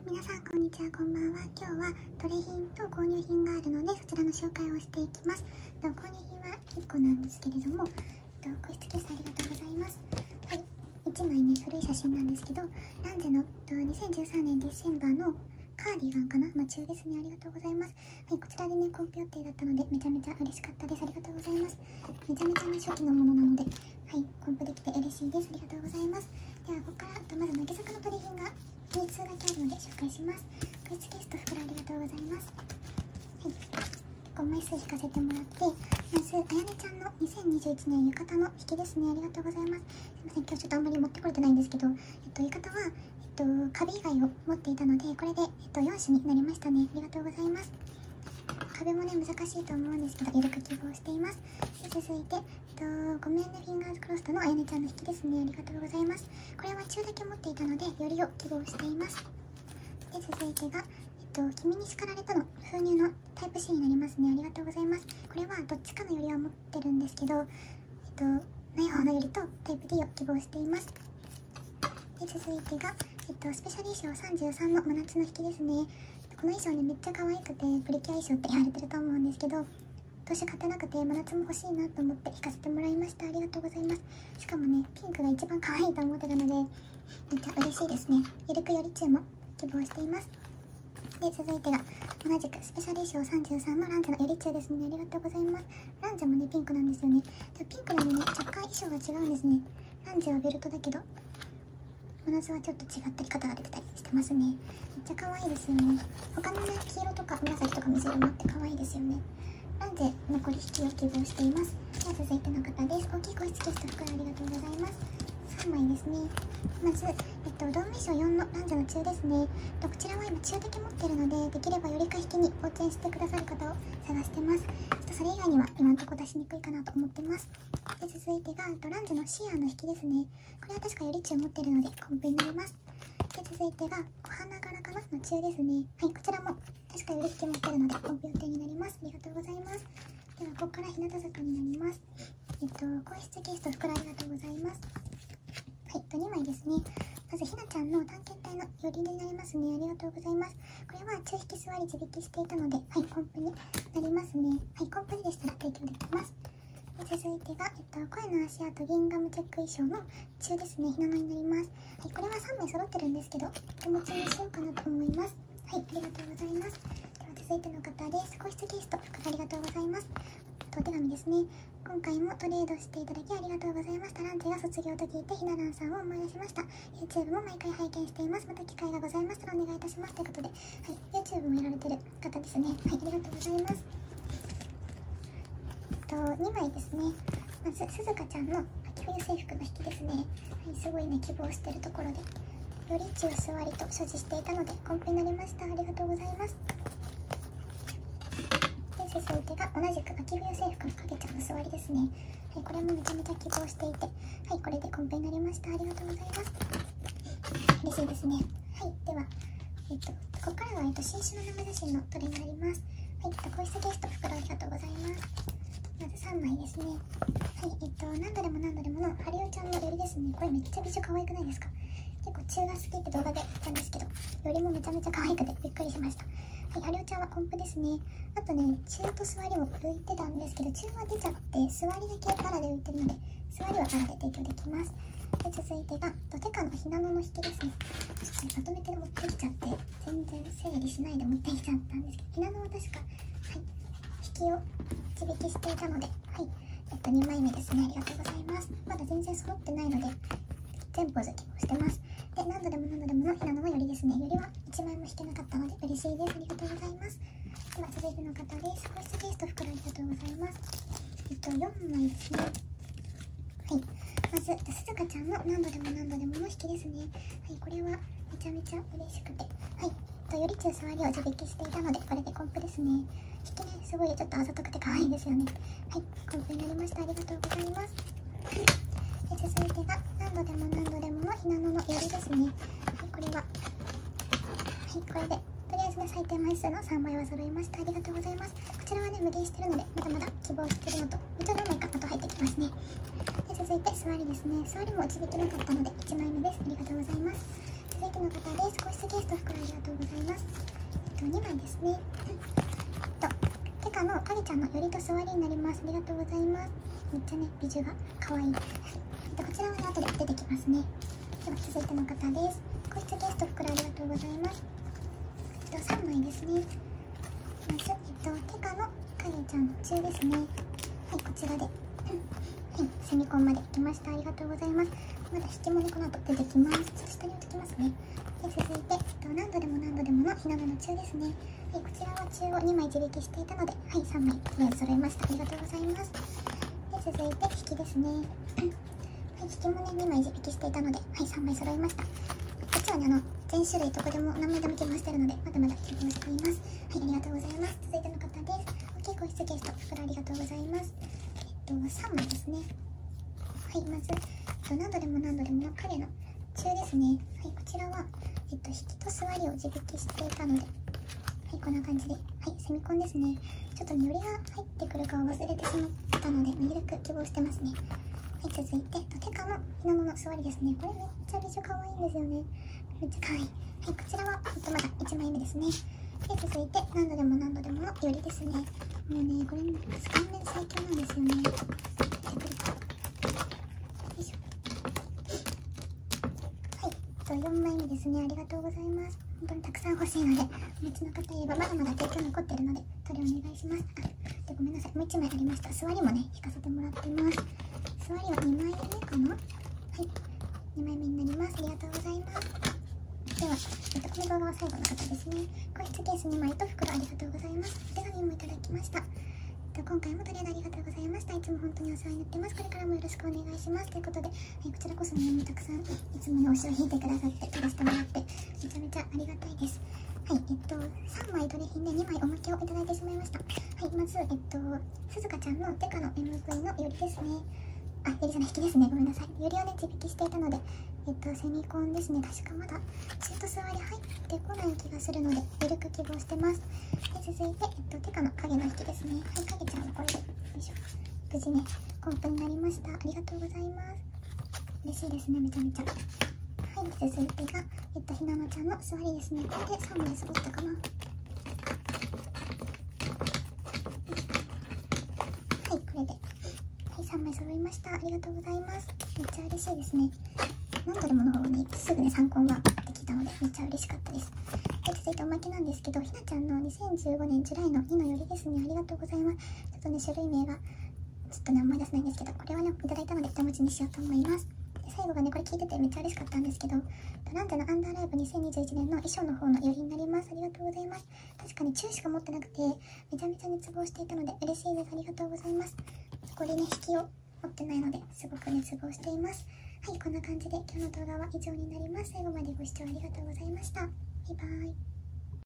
皆さんこんにちはこんばんは。今日はトレ品と購入品があるのでそちらの紹介をしていきます。購入品は1個なんですけれどもと個室決済ありがとうございます。はい。1枚ね古い写真なんですけどランゼの2013年ディセンバーのカーディガンかな？まあ、中ですねありがとうございます。はいこちらでねコンプ予定だったのでめちゃめちゃ嬉しかったです。ありがとうございます。めちゃめちゃね初期のものなのではいコンプできて嬉しいです。ありがとうございます。ではここからとまず乃木坂のトレ品が2通だけあるので紹介します。クイズゲスト袋ありがとうございます。はい。結構枚数引かせてもらってまずあやねちゃんの2021年浴衣の引きですね。ありがとうございます。すいません。今日ちょっとあんまり持ってこれてないんですけどえっと浴衣はえっと壁以外を持っていたのでこれでえっと4種になりましたね。ありがとうございます。壁もね難しいと思うんですけどゆるく希望しています。で続いて、と、ごめんねフィンガーズクロストのあやねちゃんの引きですね。ありがとうございます。これは中だけ持っていたのでよりを希望しています。で続いてがえっと、君に叱られたの封入のタイプ C になりますね。ありがとうございます。これはどっちかのよりは持ってるんですけどえっとない方のよりとタイプ D を希望しています。で続いてが、えっと、スペシャル衣装33の真夏の引きですね。この衣装ねめっちゃ可愛くてプリキュア衣装って言われてると思うんですけど年買ってなくて真夏も欲しいなと思って引かせてもらいました。ありがとうございます。しかもねピンクが一番可愛いと思ってたのでめっちゃ嬉しいですね。ゆるくより中も希望しています。で続いてが同じくスペシャル衣装33のランジャのより中ですね。ありがとうございます。ランジャもねピンクなんですよね。でピンクなのにね若干衣装が違うんですね。ランジャはベルトだけど真夏はちょっと違ったり型が出てたりしてますね。めっちゃ可愛いですよね。他のね黄色とか紫とか水色もあって可愛いですよね。なんで残り引きを希望しています。では続いての方です。大きい個室ゲスト袋ありがとうございます。3枚ですね。まず、えっと、ドーム衣装4のランジャの中ですね。こちらは今中だけ持ってるのでできればよりか引きに応援してくださる方を探してます。ちょっとそれ以外には今のとこ出しにくいかなと思ってます。で続いてがランジャのシアーの引きですね。これは確かより中持ってるのでコンプになります。続いてが小花柄かなの中ですねはいこちらも確かより引き持ってるのでコンプ予定になりますありがとうございますではここから日向坂になりますえっと皇室ゲスト袋ありがとうございますはい、と2枚ですね。まず、ひなちゃんの探検隊の寄りになりますね。ありがとうございます。これは中引き座り自引きしていたので、はい、コンプになりますね。はい、コンプにでしたら提供できます。続いてが、えっと、声の足跡ギンガムチェック衣装の中ですね。ひなのになります。はい、これは3枚揃ってるんですけど、手持ちにしようかなと思います。はい、ありがとうございます。では続いての方です。個室ゲスト、ありがとうございます。お手紙ですね。今回もトレードしていただきありがとうございました。ランチが卒業と聞いてひならんさんを思い出しました。YouTube も毎回拝見しています。また機会がございましたらお願いいたします。ということで、はい、YouTube もやられてる方ですね。はい、ありがとうございます。2枚ですね。まず、すずかちゃんの秋冬制服の引きですね。はい、すごいね、希望してるところで。より中座りと所持していたので、コンプになりました。ありがとうございます。で続いてが同じく秋冬制服のかげちゃんの座りですね。はい、これもめちゃめちゃ希望していて、はい、これでコンペになりました。ありがとうございます。嬉しいですね。はい、では、えっと、ここからは、えっと、新種の生写真のトレになります。はい、個室ゲスト、袋ありがとうございます。まず3枚ですね。はい、えっと、何度でも何度でものハリオちゃんのよりですね。これめっちゃ美女可愛くないですか？結構中が好きって動画で言ったんですけど、よりもめちゃめちゃ可愛くてびっくりしました。はい、ハリオちゃんはコンプですね。あとね、中と座りも浮いてたんですけど、中は出ちゃって、座りだけバラで浮いてるので、座りはバラで提供できます。で、続いてが、ドテカのひなのの引きですね。ちょっとまとめて持ってきちゃって、全然整理しないで持ってきちゃったんですけど、ひなのは確か、はい、引きを自引きしていたので、はい、えっと、2枚目ですね。ありがとうございます。まだ全然揃ってないので、全ポーズ希望してます。で、何度でも何度でものひなのはよりですね。よりは1枚も引けなかったので嬉しいです。ありがとうございます。では続いての方です。個室ゲスト袋ありがとうございます。えっと、4枚ですね。はい。まず、すずかちゃんの何度でも何度でもの引きですね。はい、これはめちゃめちゃ嬉しくて。はい。と、より中座りを自引きしていたので、これでコンプですね。引きね、すごいちょっとあざとくて可愛いですよね。はい。コンプになりました。ありがとうございます。で続いてが、何度でも何度でものひなののよりですね。はい、これは、はい、これで、とりあえずね、最低枚数の3枚は揃いました。ありがとうございます。こちらはね、無限してるので、まだまだ希望してるのと、もうちょっと何枚か後入ってきますね。で続いて、座りですね。座りも打ちできなかったので、1枚目です。ありがとうございます。続いての方です。個室ゲスト袋ありがとうございます。えっと、2枚ですね。と、テカの影ちゃんの寄りと座りになります。ありがとうございます。めっちゃね、美女が可愛い。えっと、こちらはね、後で出てきますね。では、続いての方です。個室ゲスト袋ありがとうございます。えっと、3枚ですね。まず、えっと、テカの影ちゃん中ですね。はい、こちらで。はい、セミコンまで来ました。ありがとうございます。まだ引き物この後出てきます。ちょっと下に置いてきますね。で、続いて、えっと、何度でも何度でものひなのの中ですね。はい、こちらは中を2枚自力していたので、はい、3枚とりあえず揃いました。ありがとうございます。で、続いて、引きですね。はい、引きもね、2枚自力していたので、はい、3枚揃いました。こっちはね、あの、全種類どこでも何枚でも希望してるので、まだまだ希望しています。はい、ありがとうございます。続いての方です。大きい個室ゲスト、袋ありがとうございます。えっと3枚ですねはいまず、と、何度でも何度でも彼の中ですね。はいこちらは、えっと、引きと座りを自力していたのではいこんな感じではいセミコンですね。ちょっとねよりが入ってくるかを忘れてしまったので緩く希望してますね。はい続いて、と、テカのひなのの座りですね。これめっちゃ美女可愛いんですよね。めっちゃ可愛い。はいこちらは、えっと、まだ1枚目ですね。で続いて何度でも何度でものよりですね。もうねこれ顔面最強なんですよねはいと4枚目ですね。ありがとうございます。本当にたくさん欲しいのでお持ちの方いればまだまだ提供残ってるので取りお願いします。あでごめんなさい。もう1枚ありました。座りもね引かせてもらってます。座りは2枚目かな？はい。2枚目になります。ありがとうございます。では、えっと、この動画は最後の方ですね。個室ケース2枚と袋ありがとうございます。お手紙もいただきました。えっと、今回もとりあえずありがとうございました。いつも本当にお世話になってます。これからもよろしくお願いします。ということで、えこちらこそね、たくさんいつもね、推しを引いてくださって、撮らせてもらって、めちゃめちゃありがたいです。はい、えっと、3枚取り品で2枚おまけをいただいてしまいました。はい、まず、えっと、すずかちゃんのデカの MV のよりですね。あ、よりじゃない、引きですね。ごめんなさい。よりをね、自引きしていたので、えっと、セミコンですね。確かまだ、中途座り入ってこない気がするので、緩く希望してます。で、続いて、えっと、テカの影の引きですね。はい、影ちゃんはこれで、よいしょ。無事ね、コンプになりました。ありがとうございます。嬉しいですね、めちゃめちゃ。はい、続いてが、えっと、ひなのちゃんの座りですね。これで3枚揃ったかな。はい、これではい。3枚揃いました。ありがとうございます。めっちゃ嬉しいですね。何度でもの方にすぐね、参考がたので、めっちゃ嬉しかったです。で、続いておまけなんですけど、ひなちゃんの2015年ジュライの2のよりですね。ありがとうございます。ちょっとね、種類名が、ちょっとね、思い出せないんですけど、これはね、いただいたので、手持ちにしようと思います。で、最後がね、これ聞いててめっちゃ嬉しかったんですけど、トランテのアンダーライブ2021年の衣装の方のよりになります。ありがとうございます。確かに中しか持ってなくて、めちゃめちゃ熱望していたので、嬉しいです。ありがとうございます。これね、引きを持ってないのですごく熱望していますはいこんな感じで今日の動画は以上になります。最後までご視聴ありがとうございました。バイバーイ。